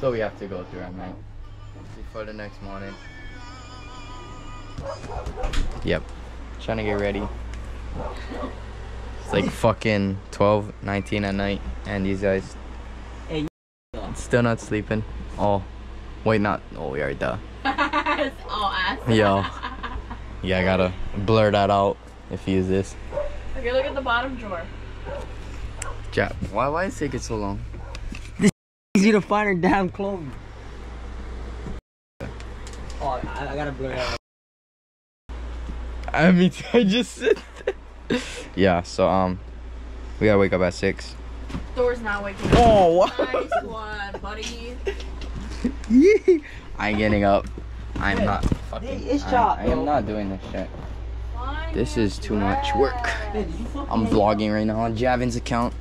So we have to go through at night. Before the next morning. Yep. Trying to get ready. It's like fucking 12, 19 at night. And these guys Hey, still not sleeping. Oh. Wait, not. Oh, we are duh. it's all ass. Yo. Yeah, I gotta blur that out if you use this. Okay, look at the bottom drawer. Jap. Why, why is it taking so long? Easy to find her damn clothes. Oh, I, I gotta blur that. out. I mean, I just said that. Yeah, so, um, we gotta wake up at 6. Door's not waking up. Oh, wow. Nice one, buddy. I ain't getting up. I'm not fucking. Hey, it's I, I am not doing this shit. Fine. This is too much work. Hey, did you fucking I'm vlogging right now on Javin's account,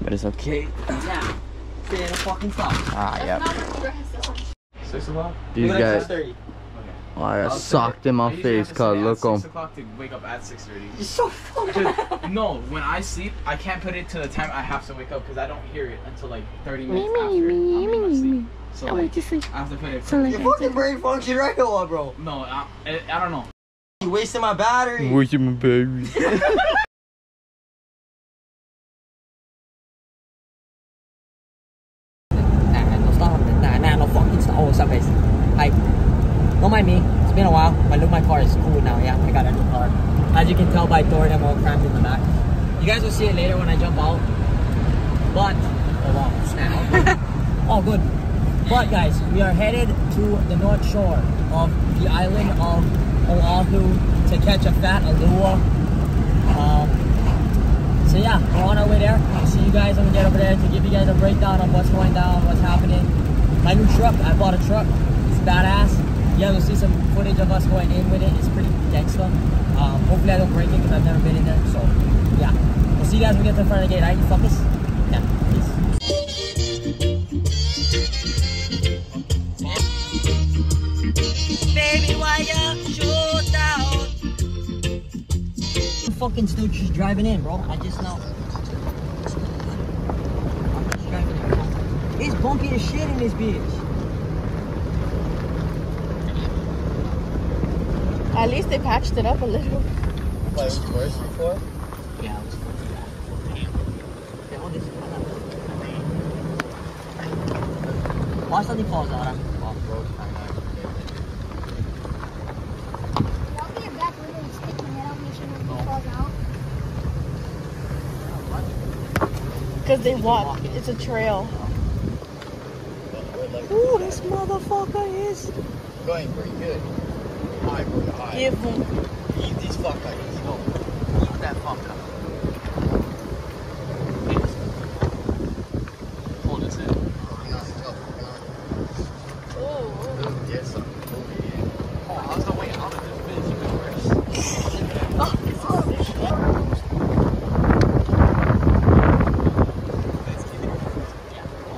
but it's okay. Yeah. Stay in the fucking top. Ah, That's yeah. not what dress. That's what Six o'clock? These guys, 6:30. oh, I got socked in my I usually have face, cause sleep at look Six on. o'clock to wake up at six thirty. You're so fucking. no, when I sleep, I can't put it to the time I have to wake up because I don't hear it until like 30 minutes after I'm in my sleep. So like, I have to put it. Your fucking brain function right now, bro. no, I, I, I don't know. You wasting my battery. Where's my baby? Nah, no stop. Nah, nah, no fucking stop. Oh, what's up, guys? Hi. Don't mind me. It's been a while. My look, my car is cool now. Yeah, I got a new car. As you can tell by Thor, I'm all cramped in the back. You guys will see it later when I jump out. But, hold on, snap. all good. But guys, we are headed to the north shore of the island of Oahu to catch a fat ulua. Um, so yeah, we're on our way there. I'll see you guys when we get over there to give you guys a breakdown on what's going down, what's happening. My new truck, I bought a truck. It's badass. Yeah, you'll see some footage of us going in with it. It's pretty gangsta. Um, hopefully I don't break it because I've never been in there. So yeah, we'll see you guys when we get to the front of the gate. Alright, you fuckers? Yeah, peace. Baby, why you shoot down? Fucking still just driving in, bro. I just know. I'm just driving in. It's bumpy as shit in this bitch. At least they patched it up a little. worse before? Yeah, it was fucking bad. Damn. Okay, hold this. Basta di cosa ora. I'll be back with it and stick my head out, make sure nothing falls out. Because they walk. It's a trail. This motherfucker is. Going pretty good. High, pretty high. Give him. Eat these fuckers. Go. Eat that fucker. Hold it in. Oh. Get some. Oh, how's the way out of this bitch even worse?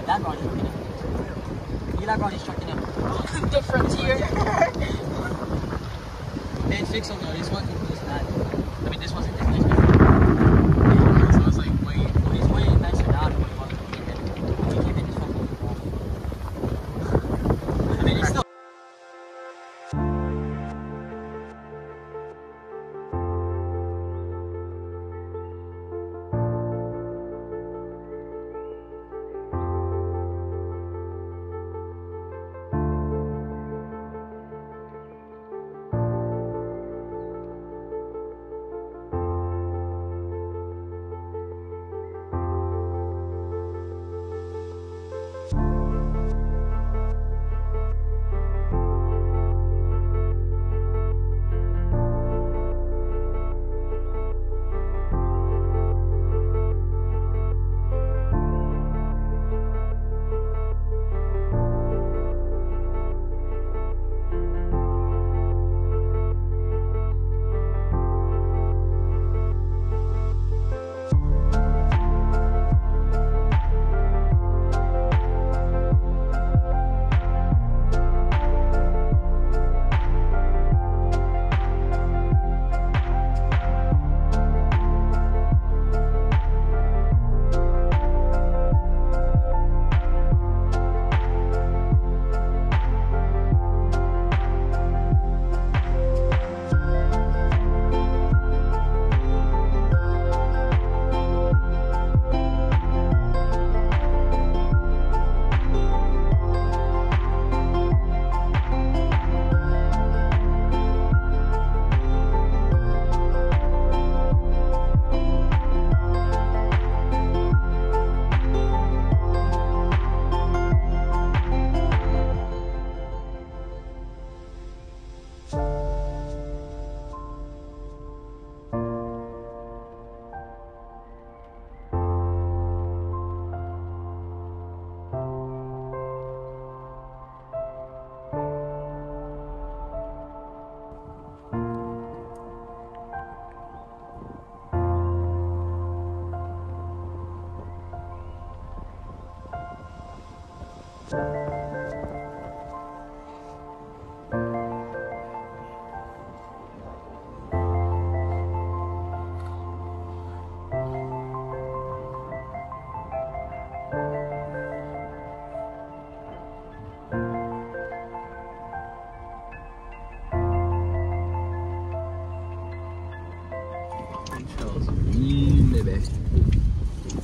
That Ronnie's trucking him. You like Ronnie's trucking him. Different here. They fix him though. This one is bad. I mean, this wasn't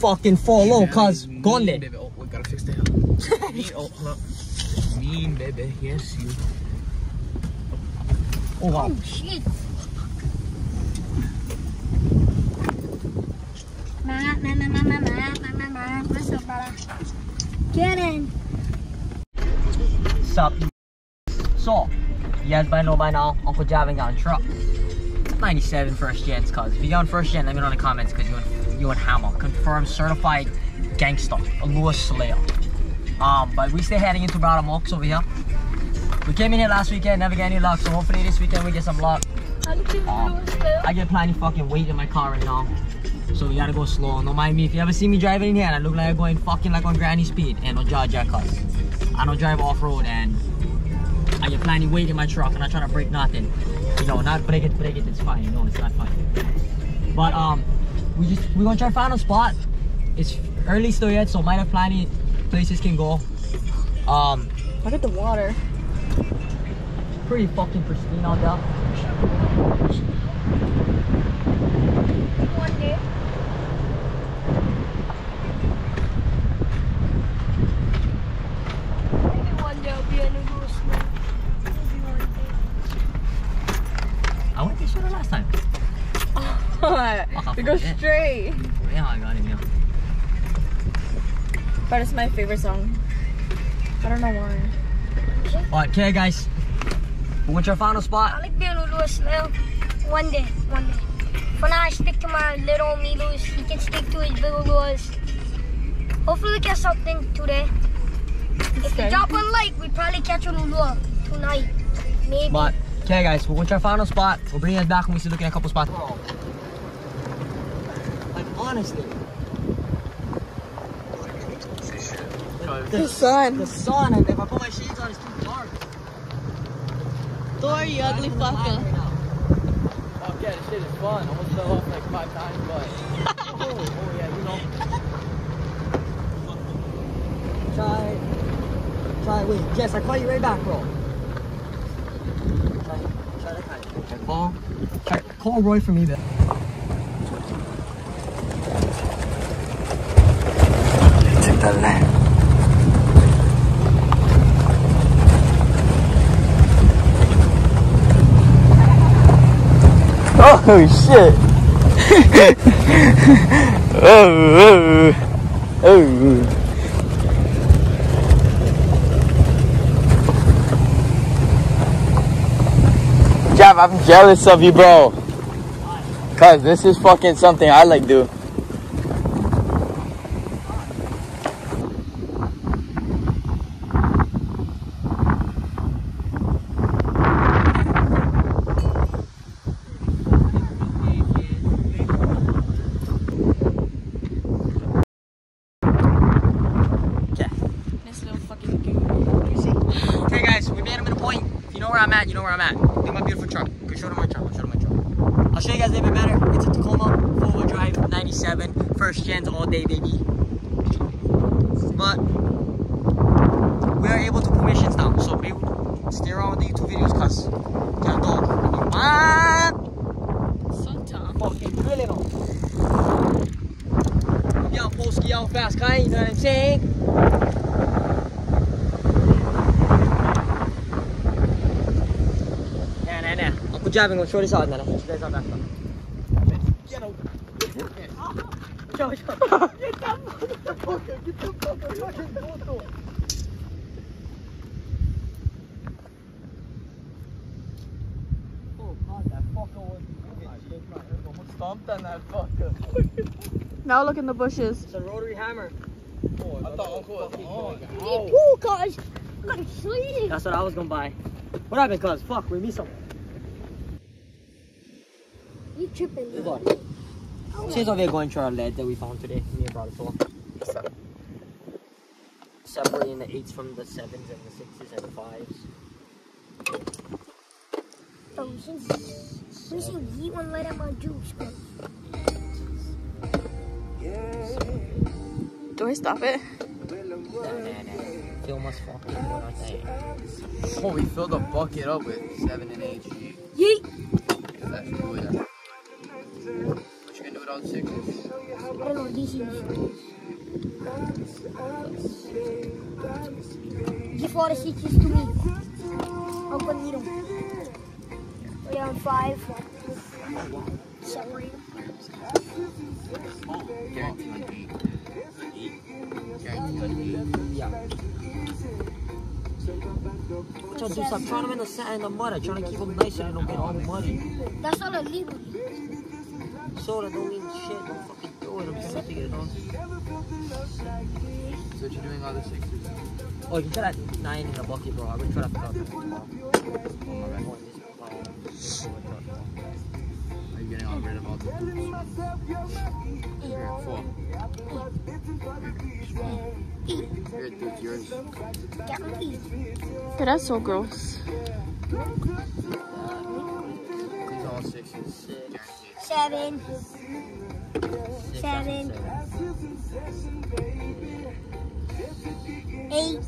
fucking fall yeah, low, cuz. Gone then. Baby. Oh, we gotta fix the hill. mean, oh, hold up. Mean baby, yes you. Oh wow. Oh, shit. Ma, ma, ma, ma, ma, ma, ma, ma, What's up, brother? Get in. Sup, So, you guys might know by now, Uncle Javin got in truck. 97 first gen, cuz. If you got on first gen, let me know in the comments, cuz you went you and Hammer. Confirmed certified gangster, a Lewis Slayer. Um, but we stay heading into Brother over here. We came in here last weekend, never got any luck, so hopefully this weekend we get some luck. Um, I get plenty fucking weight in my car right now. So we gotta go slow. Don't mind me. If you ever see me driving in here and I look like I'm going fucking like on granny speed, and no judge that cuz. I don't drive off-road and I get plenty weight in my truck and I try to break nothing. You know, not break it, break it, it's fine. You know, it's not fine. But um, we just we're gonna try to find a spot. It's early still yet, so might have plenty places can go. Um, Look at the water. pretty fucking pristine out there. One day. Maybe one day I'll be in a little snow. Maybe one day. I went this shooter last time. To go straight. Yeah, I got him. Yeah. But it's my favorite song. I don't know why. Alright, okay, guys. What's your final I spot? like being a little snail. One day, one day. For now, I stick to my little me Lewis. He can stick to his big Lewis. Hopefully, we catch something today. If we Okay. drop one like, we probably catch a lure uh, tonight. Maybe. But okay, guys. What's our final spot? We'll bring you guys back when we see looking at a couple spots. Like honestly. The sun. The sun, and if I put my shades on, it's too dark. Thor, you ugly fucker. Oh, yeah, this shit is fun. I almost fell off like five times, but. oh, oh, yeah, you know. Try. Try. Wait, Jess, I call you right back, bro. Try. Try to kind of. Okay, call. Try, call Roy for me then. That. Oh shit! oh, oh, oh. Jav, I'm jealous of you, bro. Cause this is fucking something I like do. This little fucking goo. Okay, guys, we made him in a point. If you know where I'm at, you know where I'm at. Look at my beautiful truck. Go show them my truck. I'll show them my truck. I'll show you guys a little bit better. It's a Tacoma four-wheel drive, 97, first gens all day, baby. But we are able to put missions now, so we stay around with the YouTube videos, cause got a dog. What? So tough. Fucking drilling on. Young Polski, young fast kind, you know what I'm saying? Nah, nah, nah. Uncle Javin gonna show this out, nah, nah. You guys are back up. Get out. Show, show. Get that motherfucker, get the motherfucking photo. Oh god, that fucker was moving. Shit, almost stomped on that fucker. Now look in the bushes. It's a rotary hammer. Oh, I thought Uncle was on. Me too, cuz. I'm. That's what I was gonna buy. What happened, cuz? Fuck, we missed some. You tripping, Move man. on. She's over oh, here going through our lead that we found today. Me and brother Thor. Separating the eights from the sevens and the sixes and the fives. Oh, since, since you eat one, let out my juice, man. Do I stop it? Nah, nah, nah. Feel must fucking do our thing. Oh, we filled the bucket up with 7 and 8 G. Yeet. You gonna do with without sixes. I don't know, this is. Give all the sixes to me. I'm gonna need them. We're on five. Separate 'em. Guaranteed an eight. Guaranteed an eight. Yeah. So dude, stop trying them in the sand in the mud. I'm trying to keep them nice so they don't get all muddy. That's all illegal. Soda don't mean shit. Don't fucking do it. I'm trying to get it on. So what you doing all the sixes? Oh, you can try that nine in the bucket, bro. I'm gonna try to figure out that tomorrow. Oh, my bad. Are you getting all rid of all the Here, four. Here, dude, yours. Get me. Yeah, that's so gross. These all sixes. Guaranteed. Seven. Six, Seven. Eight.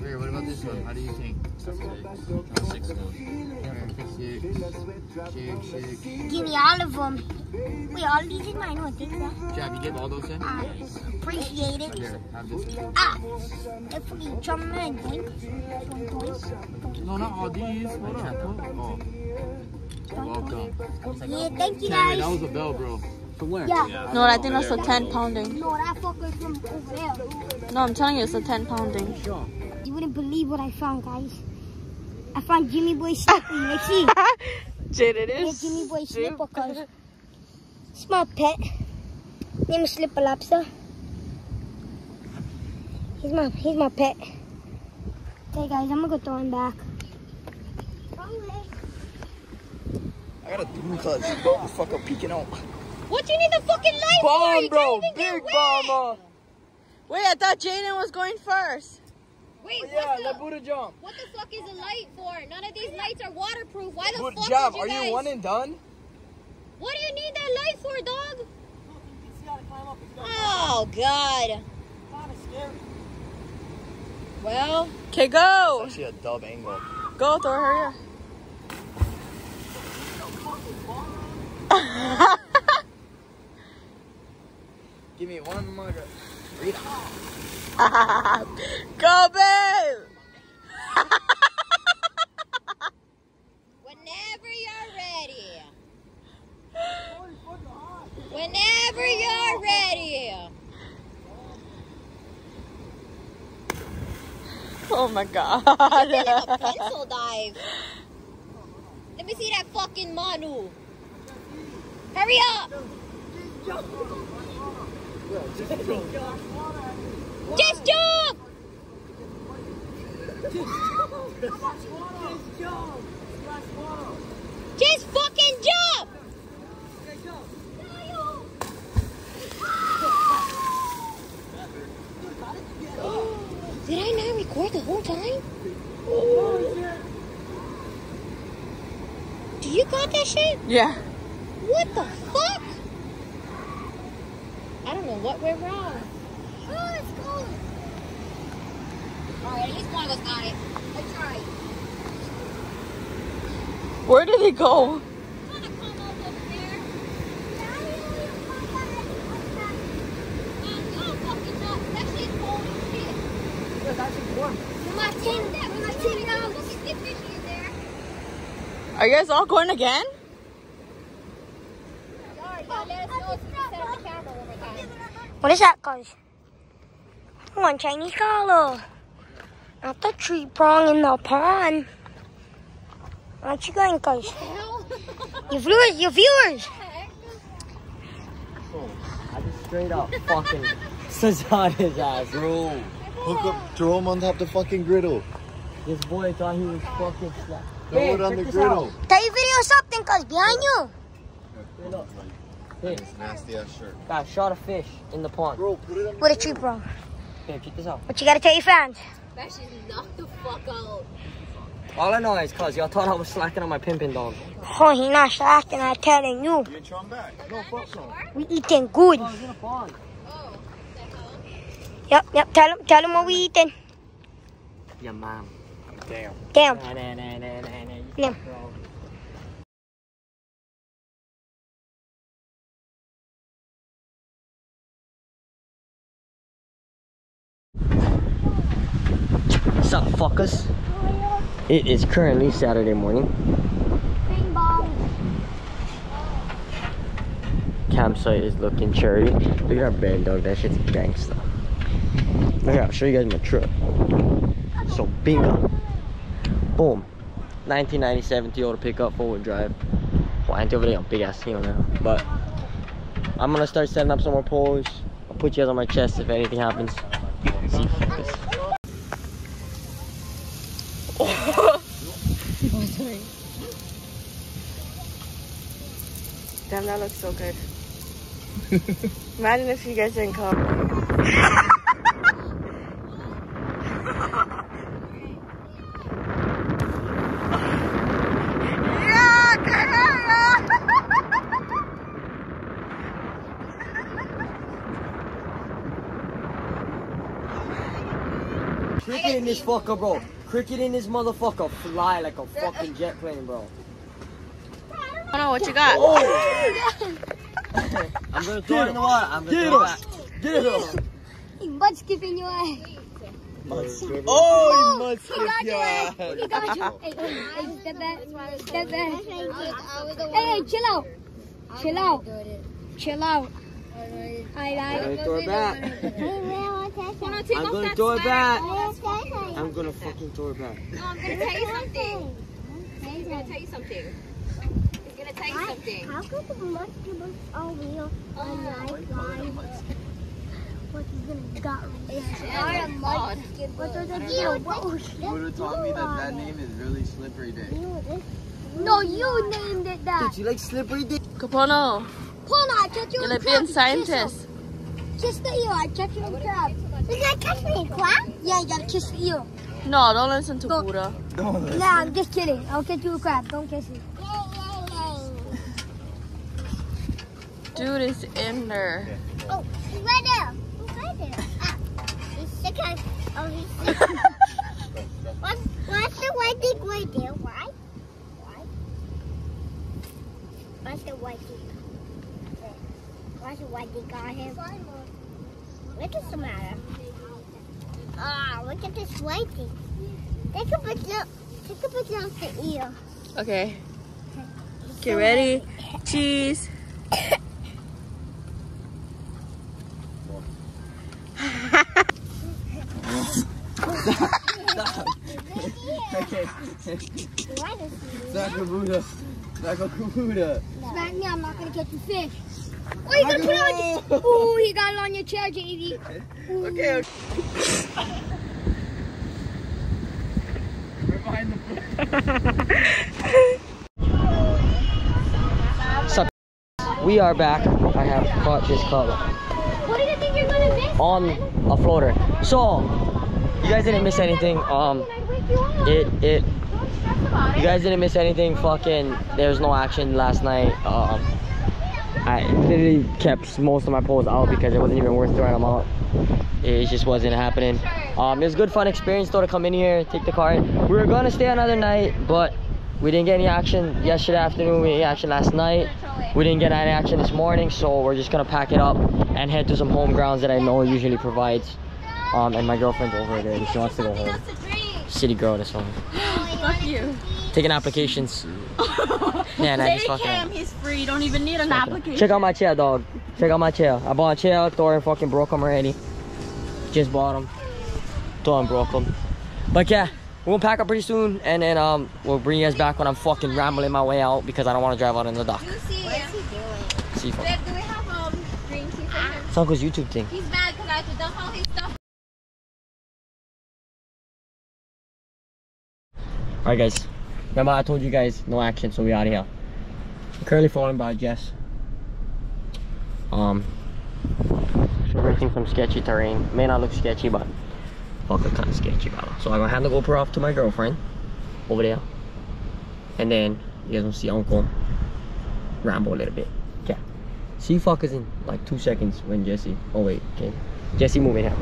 Here, what about this one? How do you think? Six. Oh, six now. Six. Six, six. Give me all of them. Wait, all these in mine. What? Take that. Jab, you give all those in? I appreciate it. Here, have this. Ah. If we jump in, think. No, not all these. Hold on. Oh. Welcome. Yeah, thank you Tammy, that was a bell, bro. From where? Yeah. No, I think that's a 10 pounding. No, that fucker's from over there. No, I'm telling you, it's a 10 pounding. You wouldn't believe what I found, guys. I found Jimmy Boy slipper. You see? Jade, it Yeah. Jimmy Boy slipper, cause it's my pet. Name is Slipper Lobster. He's my he's my pet. Okay, guys, I'm gonna go throw him back. I gotta do cuz. The fuck up peeking out. What you need the fucking light Bomb, bro. Big bomber. Uh. Wait, I thought Jaden was going first. Wait, oh, Yeah, what, let the, Buddha jump. what the fuck is a light for? None of these lights are waterproof. Why the Good fuck job. did you Are guys... you one and done? What do you need that light for, dog? Oh, oh God. Well, Okay, go. Actually, a dub angle. Go, Thor, hurry up. Give me one more. go, babe. whenever you're ready. Whenever you're ready. Oh my god. Like a pencil dive. Let me see that fucking Manu. Hurry up. Just jump. Just jump! Just fucking jump. Did I not record the whole time? Do you got that shit? yeah. What the fuck? I don't know what went wrong. Oh, it's cold. Alright, at least one of us got it. Let's try. Where did he go? Are you guys all going there? Um, What is that, guys? One Chinese color. Not the tree prong in the pond. Aren't you going, guys? Hell? Your viewers, your viewers. I just straight up fucking Cesar his ass. Bro, hook up, throw him on top the fucking griddle. This boy thought he was fucking slap. Throw Hey, it on the this griddle. Tell your video something, cause behind you. Hey, look. Nasty ass shirt. guys, shot a fish in the pond. Bro, put it on With a tree prong. Here, check this out. What you gotta tell your fans? That shit knocked the fuck out. All I know is cause y'all thought I was slacking on my pimping dog. Oh, he not slacking, I'm telling you. You ain't back. No, fuck no. We eating good. Oh, in a pond. Oh. Yep, yep, tell him, tell him what we eating. Your mom. Damn. Damn. Nah, nah, fuckers. It is currently Saturday morning. Campsite is looking cherry. Look at our bed, dog. That shit's gangsta. Okay, I'll show you guys my truck. So bingo. Boom. 1997 Toyota pickup, four-wheel drive. Well, I ain't over there, big ass you now. But I'm gonna start setting up some more poles. I'll put you guys on my chest if anything happens. See fuckers. Damn, that looks so good. Imagine if you guys didn't come. In this fucker, bro. Cricket in this motherfucker fly like a fucking jet plane, bro. I don't know what you got. I'm gonna throw it in the water. I'm gonna Get throw it him. Get him. He mud skipping your ass. Oh, he must He got you. eh? He got you. Hey, hey, hey, step back. Step back. Hey, hey, chill out. Chill out. Chill out. Alright, I'm gonna throw it back. I'm gonna throw it back. I'm gonna fucking throw it back. No, I'm gonna tell you something. He's gonna tell you something. He's gonna tell you something. How could the mushrooms are real and uh, lifeline? What is gonna got Yeah, it's odd. What are the deal? What was You would have told me that that name is really Slippery Dick. No, you named it that. Dude, you like slippery dick? Kapono, Hold on, I touch you you're in like crab. being scientist. Kiss the ear. I touch you in crab. You gotta catch me in crab? Yeah, you gotta kiss the ear. No, don't listen to Go. Buddha. Nah, I'm just kidding. I'll catch you a crab. Don't kiss it. Dude is in there. Oh, he's right there. He's right there. Ah, he's sick oh, he's sick. What's, what's the white thing right there? Why? Why? What's the white thing? What's the white thing on him? What is the matter? Ah, look at this white thing. Take a picture. Take a picture of the ear. Okay. Get ready? Cheese. Why does he Sakabuda. Sakabuda. Smack me, I'm not gonna catch you fish. Oh, you gonna put it on your, oh, he got it on your chair, JD. Okay, okay. Sup? We are back. I have caught this club What do you think you're gonna miss? on a floater. So, you guys didn't miss anything. Um, it it. You guys didn't miss anything. Fucking, there was no action last night. Um, I literally kept most of my poles out because it wasn't even worth throwing them out. It just wasn't happening. Um, it was a good fun experience though to come in here, take the car. We were gonna stay another night, but we didn't get any action yesterday afternoon. We had action last night. We didn't get any action this morning, so we're just gonna pack it up and head to some home grounds that I know usually provides. Um, and my girlfriend's over there. She wants to go home. City girl this one. Fuck you. Taking applications. Man, I just fucking. he's free. Don't even need an Check out my chair, dog. Check out my chair. I bought a chair. Thor fucking broke them already. Just bought them. Thor broke them. But yeah, we'll pack up pretty soon, and then um, we'll bring you guys back when I'm fucking rambling my way out because I don't want to drive out in the dock. Lucy, See, fuck. Babe, do we have um drinks here for him? It's Uncle's YouTube thing. He's mad because I had to dump all his stuff. Alright, guys. Remember, I told you guys no action, so we out of here. I'm currently falling by Jess. Um, traversing some sketchy terrain. May not look sketchy, but fucking kind of sketchy, brother. So I'm gonna hand the GoPro off to my girlfriend over there, and then you guys will see Uncle ramble a little bit. Yeah. See fuckers in like two seconds when Jesse. Oh wait, okay. Jesse moving here.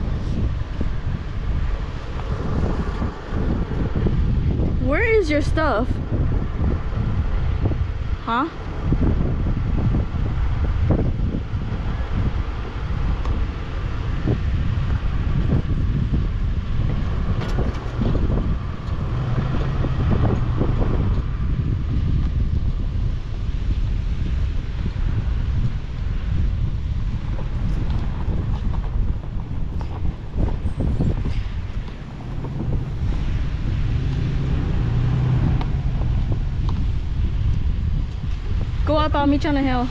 Where is your stuff? Huh? Go up, I'll meet you on the hill.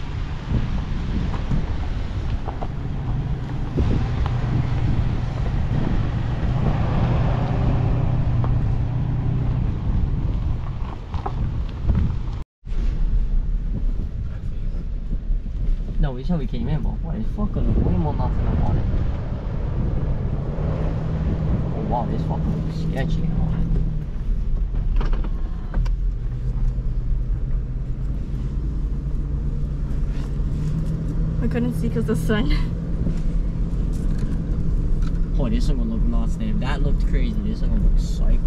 No, we said we came in, but what is fucking way more nuts in the water? Oh wow, this fucking looks sketchy. I couldn't see because the sun. Oh, this one gonna look nuts. That looked crazy. This one gonna psycho.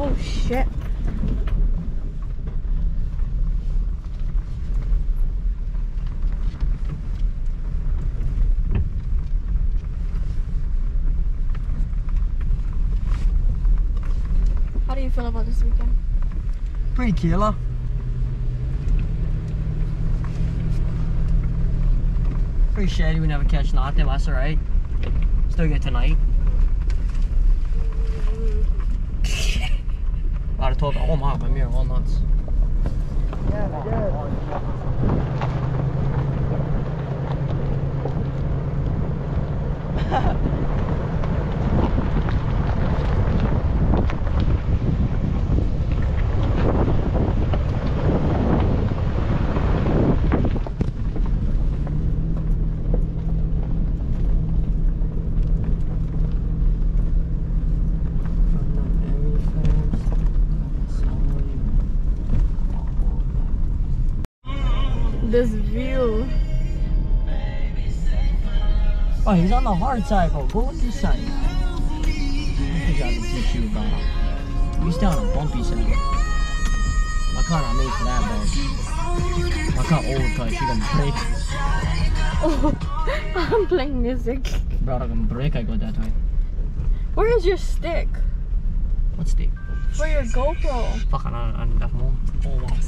Oh shit. How do you feel about this weekend? Killer. Pretty shady we never catch nothing, that's alright. Still get tonight. I'd have told oh my, my mirror all nuts. Oh, he's on the hard side, bro. Go with this side. I think I can teach you about it. On a bumpy side. My car not made for that, bro. My car old car, she gonna break. Oh, I'm playing music. Bro, I can break, I go that way. Where is your stick? What's the? For your GoPro. Fucking, I, I'm back home. Oh, wow.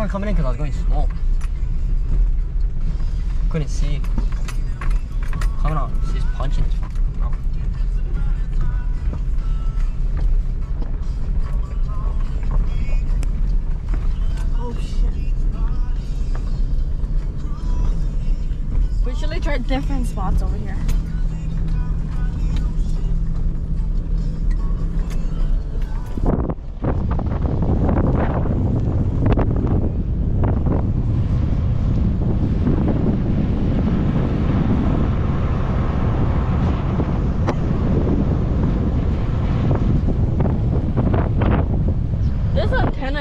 Longer coming in because I was going slow. Couldn't see. Coming on, she's punching this fucking mouth. Oh shit. We should try different spots over here.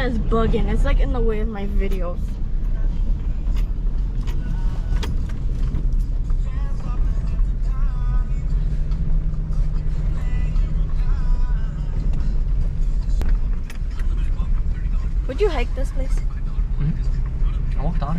Is bugging. It's like in the way of my videos. Would you hike this place? Mm-hmm. I walked on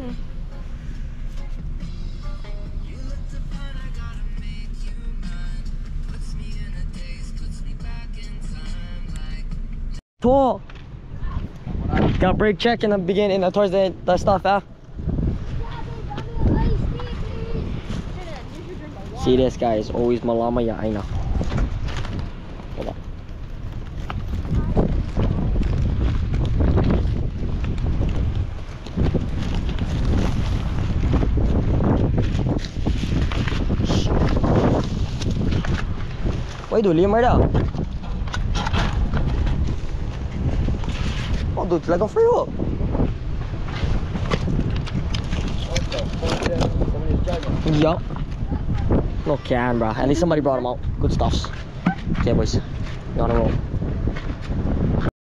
son. Tour. Got brake check in the beginning, uh, towards the, the stuff, ah. See this guy is always malama ya Du limmer da. Oh, dude, talaga free up. Yup. No can, bro. At least somebody brought him out. Good stuffs. Okay, boys. You on a roll.